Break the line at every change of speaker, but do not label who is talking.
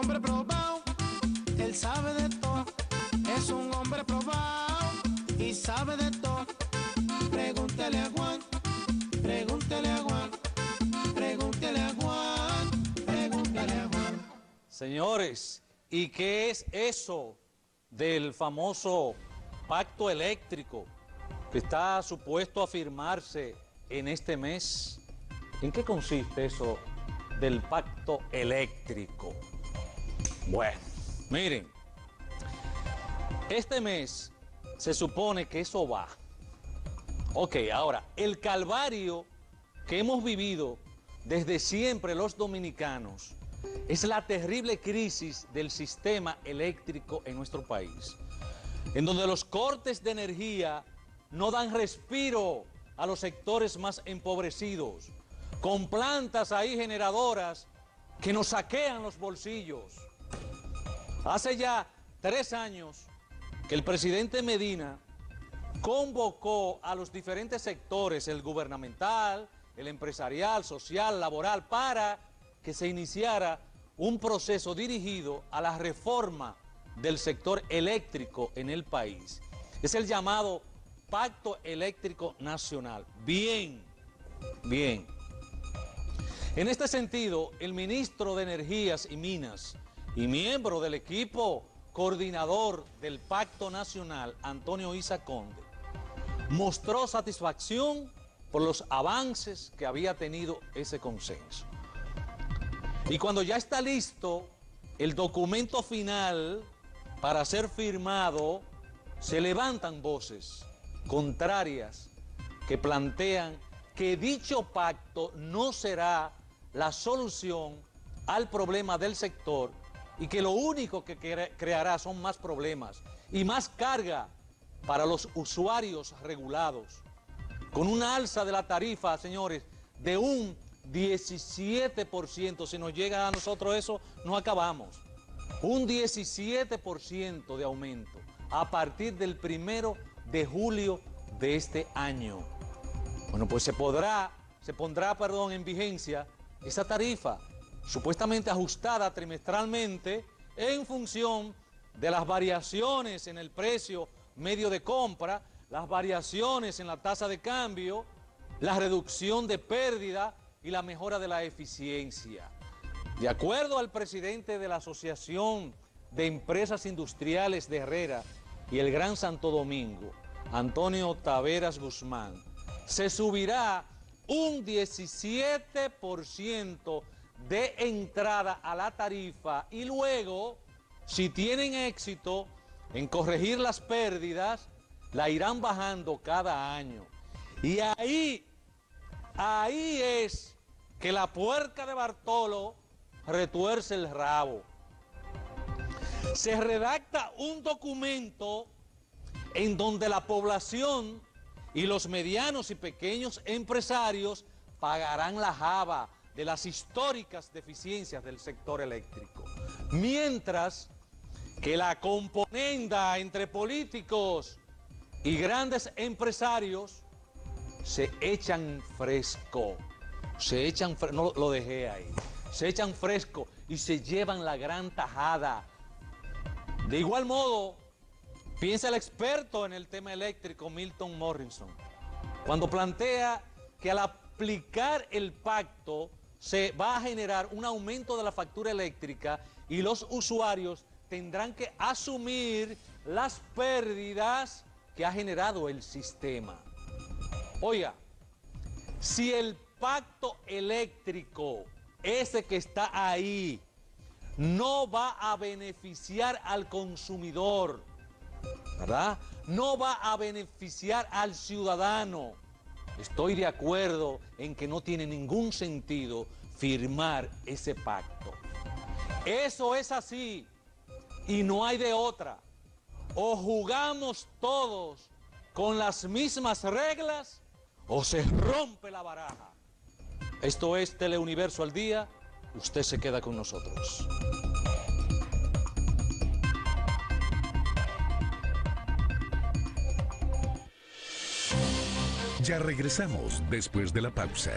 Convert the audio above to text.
hombre probado, él sabe de todo. Es un hombre probado y sabe de todo. Pregúntele a Juan, pregúntele a Juan, pregúntele a Juan, pregúntele a Juan.
Señores, ¿y qué es eso del famoso pacto eléctrico que está supuesto a firmarse en este mes? ¿En qué consiste eso del pacto eléctrico? Bueno, miren, este mes se supone que eso va. Ok, ahora, el calvario que hemos vivido desde siempre los dominicanos es la terrible crisis del sistema eléctrico en nuestro país, en donde los cortes de energía no dan respiro a los sectores más empobrecidos, con plantas ahí generadoras que nos saquean los bolsillos. Hace ya tres años que el presidente Medina convocó a los diferentes sectores, el gubernamental, el empresarial, social, laboral, para que se iniciara un proceso dirigido a la reforma del sector eléctrico en el país. Es el llamado Pacto Eléctrico Nacional. Bien, bien. En este sentido, el ministro de Energías y Minas y miembro del equipo coordinador del Pacto Nacional, Antonio Isa Conde, mostró satisfacción por los avances que había tenido ese consenso. Y cuando ya está listo el documento final para ser firmado, se levantan voces contrarias que plantean que dicho pacto no será la solución al problema del sector y que lo único que creará son más problemas y más carga para los usuarios regulados, con una alza de la tarifa, señores, de un 17%. Si nos llega a nosotros eso, no acabamos. Un 17% de aumento a partir del primero de julio de este año. Bueno, pues se podrá, se pondrá, perdón, en vigencia esa tarifa supuestamente ajustada trimestralmente en función de las variaciones en el precio medio de compra, las variaciones en la tasa de cambio, la reducción de pérdida y la mejora de la eficiencia. De acuerdo al presidente de la Asociación de Empresas Industriales de Herrera y el Gran Santo Domingo, Antonio Taveras Guzmán, se subirá un 17% de entrada a la tarifa y luego, si tienen éxito en corregir las pérdidas, la irán bajando cada año. Y ahí, ahí es que la puerca de Bartolo retuerce el rabo. Se redacta un documento en donde la población y los medianos y pequeños empresarios pagarán la java de las históricas deficiencias del sector eléctrico. Mientras que la componenda entre políticos y grandes empresarios se echan fresco, se echan, no lo dejé ahí, se echan fresco y se llevan la gran tajada. De igual modo, piensa el experto en el tema eléctrico Milton Morrison, cuando plantea que al aplicar el pacto se va a generar un aumento de la factura eléctrica y los usuarios tendrán que asumir las pérdidas que ha generado el sistema. Oiga, si el pacto eléctrico, ese que está ahí, no va a beneficiar al consumidor, ¿verdad? No va a beneficiar al ciudadano, Estoy de acuerdo en que no tiene ningún sentido firmar ese pacto. Eso es así y no hay de otra. O jugamos todos con las mismas reglas o se rompe la baraja. Esto es Teleuniverso al día. Usted se queda con nosotros.
Ya regresamos después de la pausa.